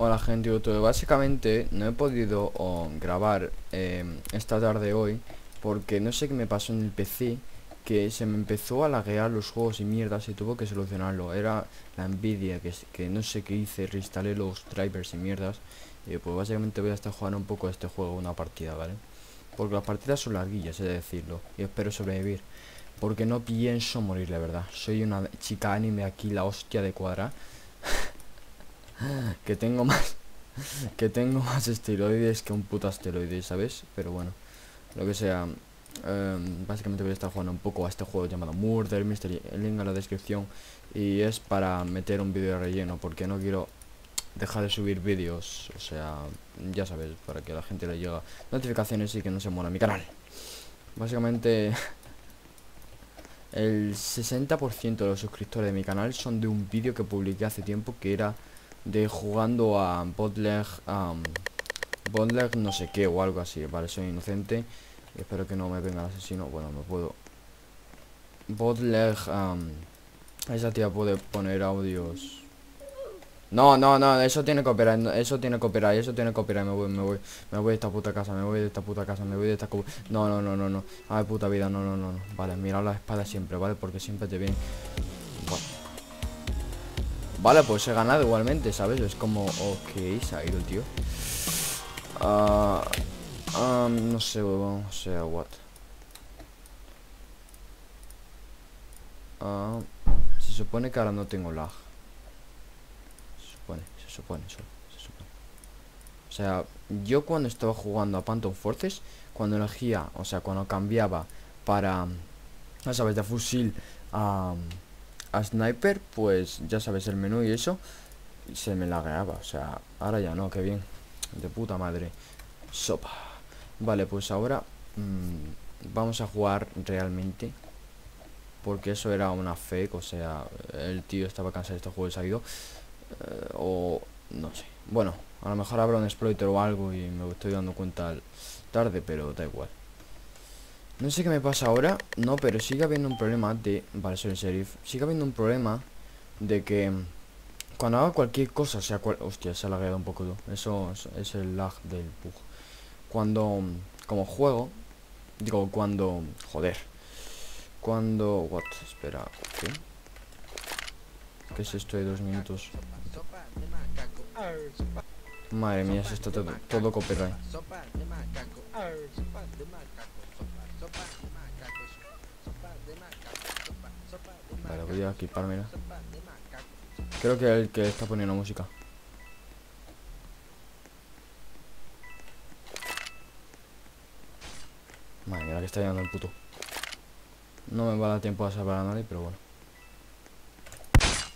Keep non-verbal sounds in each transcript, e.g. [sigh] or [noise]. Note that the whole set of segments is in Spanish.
Hola gente básicamente no he podido grabar eh, esta tarde hoy porque no sé qué me pasó en el PC que se me empezó a laguear los juegos y mierdas y tuvo que solucionarlo. Era la envidia que, que no sé qué hice, reinstalé los drivers y mierdas y pues básicamente voy a estar jugando un poco a este juego, una partida, ¿vale? Porque las partidas son larguillas, he de decirlo, y espero sobrevivir. Porque no pienso morir, la verdad. Soy una chica anime aquí, la hostia de cuadra. Que tengo más que tengo más esteroides que un puto asteroide, ¿sabes? Pero bueno, lo que sea. Em, básicamente voy a estar jugando un poco a este juego llamado Murder Mystery. El link en la descripción. Y es para meter un vídeo de relleno, porque no quiero dejar de subir vídeos. O sea, ya sabes, para que la gente le llegue notificaciones y que no se muera mi canal. Básicamente, [laughs] el 60% de los suscriptores de mi canal son de un vídeo que publiqué hace tiempo que era de jugando a botleg um, botleg no sé qué o algo así vale soy inocente. Espero que no me venga el asesino bueno no puedo. Botleg um, esa tía puede poner audios. No no no eso tiene copyright eso tiene copyright eso tiene copyright me voy me voy me voy de esta puta casa me voy de esta puta casa me voy de esta no no no no no ay puta vida no no no, no. vale mira la espada siempre vale porque siempre te viene Vale, pues he ganado igualmente, ¿sabes? Es como, ok, el tío. Uh, no sé, o sea, what. Uh, se supone que ahora no tengo lag. Se supone, se supone, se supone. O sea, yo cuando estaba jugando a Phantom Forces, cuando elegía, o sea, cuando cambiaba para, sabes, de fusil a a Sniper, pues ya sabes el menú y eso, se me lagueaba. O sea, ahora ya no, qué bien. De puta madre. Sopa. Vale, pues ahora mmm, vamos a jugar realmente. Porque eso era una fake, o sea, el tío estaba cansado de este juego y se ha ido. Eh, o no sé. Bueno, a lo mejor habrá un exploiter o algo y me estoy dando cuenta tarde, pero da igual. No sé qué me pasa ahora No, pero sigue habiendo un problema de... Vale, soy el sheriff Sigue habiendo un problema de que Cuando haga cualquier cosa sea cual... Hostia, se ha lagueado un poco Eso es, el lag del bug Cuando... Como juego Digo, cuando... Joder Cuando... What? Espera ¿Qué? ¿Qué es esto de dos minutos? Madre mía, es esto todo, todo copyright Vale, voy a equipármela. Creo que es el que está poniendo música. Madre mía, que está llegando el puto. No me va a dar tiempo a salvar a nadie, pero bueno.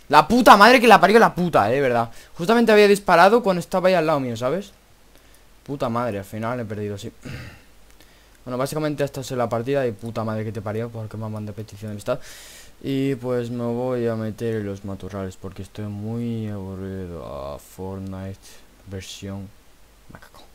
La puta madre que la parió la puta, eh, verdad. Justamente había disparado cuando estaba ahí al lado mío, ¿sabes? Puta madre, al final he perdido, sí. [clears throat] Bueno, básicamente esta es la partida de puta madre que te parió porque me de petición de amistad. Y pues me voy a meter en los matorrales porque estoy muy aburrido a Fortnite versión macaco.